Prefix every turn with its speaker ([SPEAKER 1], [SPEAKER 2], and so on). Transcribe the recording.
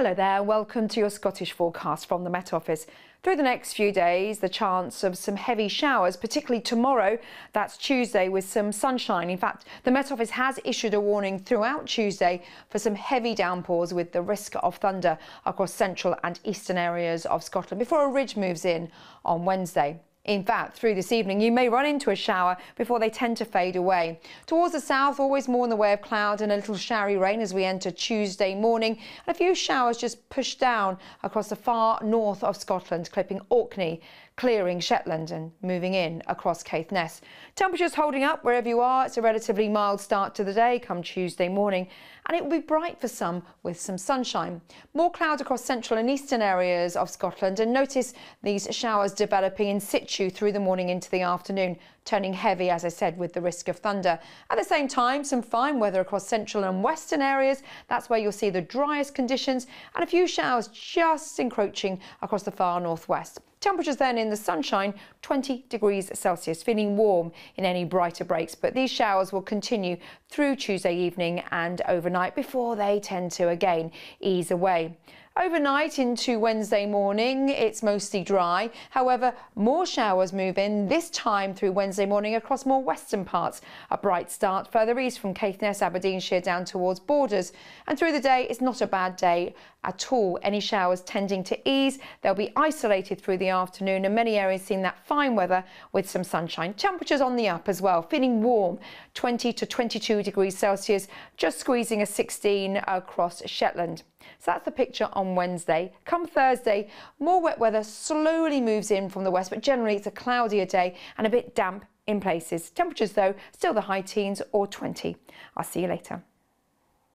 [SPEAKER 1] Hello there, welcome to your Scottish forecast from the Met Office. Through the next few days, the chance of some heavy showers, particularly tomorrow, that's Tuesday, with some sunshine. In fact, the Met Office has issued a warning throughout Tuesday for some heavy downpours with the risk of thunder across central and eastern areas of Scotland before a ridge moves in on Wednesday. In fact, through this evening, you may run into a shower before they tend to fade away. Towards the south, always more in the way of cloud and a little showery rain as we enter Tuesday morning. And a few showers just push down across the far north of Scotland, clipping Orkney, clearing Shetland and moving in across Caithness. Temperatures holding up wherever you are. It's a relatively mild start to the day come Tuesday morning and it will be bright for some with some sunshine. More clouds across central and eastern areas of Scotland and notice these showers developing in situ through the morning into the afternoon, turning heavy, as I said, with the risk of thunder. At the same time, some fine weather across central and western areas. That's where you'll see the driest conditions and a few showers just encroaching across the far northwest. Temperatures then in the sunshine, 20 degrees Celsius, feeling warm in any brighter breaks. But these showers will continue through Tuesday evening and overnight before they tend to again ease away. Overnight into Wednesday morning, it's mostly dry. However, more showers move in this time through Wednesday morning across more western parts. A bright start further east from Caithness, Aberdeenshire down towards borders. And through the day, it's not a bad day at all. Any showers tending to ease. They'll be isolated through the afternoon and many areas seeing that fine weather with some sunshine. Temperatures on the up as well, feeling warm, 20 to 22 degrees Celsius, just squeezing a 16 across Shetland. So that's the picture Wednesday. Come Thursday, more wet weather slowly moves in from the west, but generally it's a cloudier day and a bit damp in places. Temperatures, though, still the high teens or 20. I'll see you later.